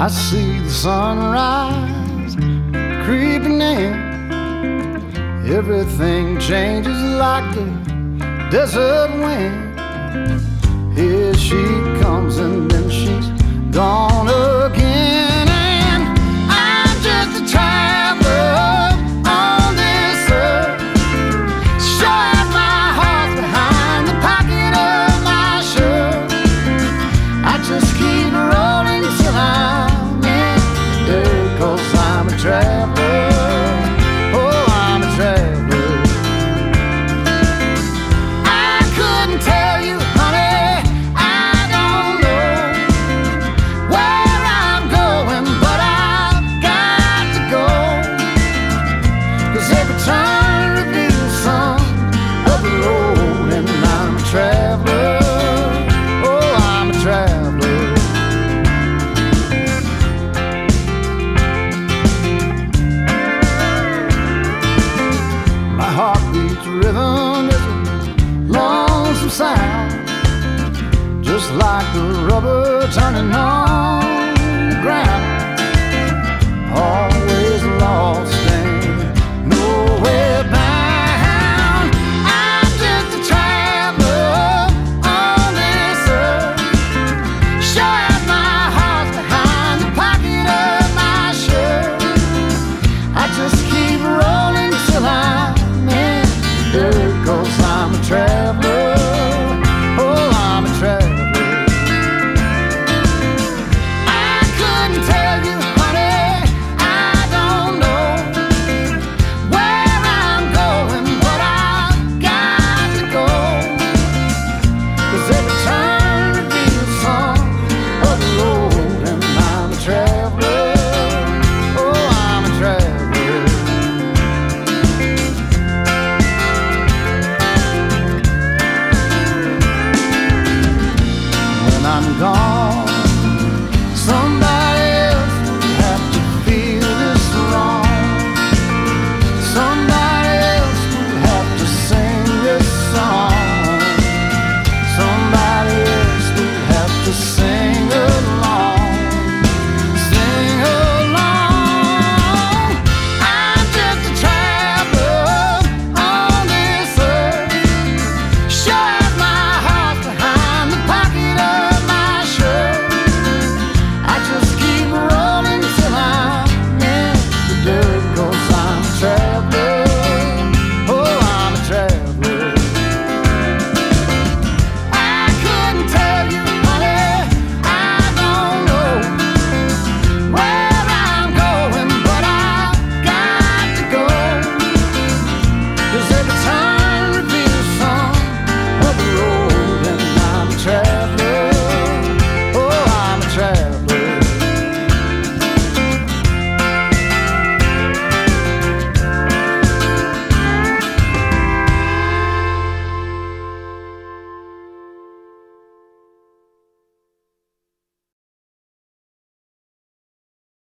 I see the sunrise creeping in. Everything changes like the desert wind. Here she comes and then she's gone Rhythm is a lonesome sound, just like the rubber turning on the ground.